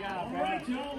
job.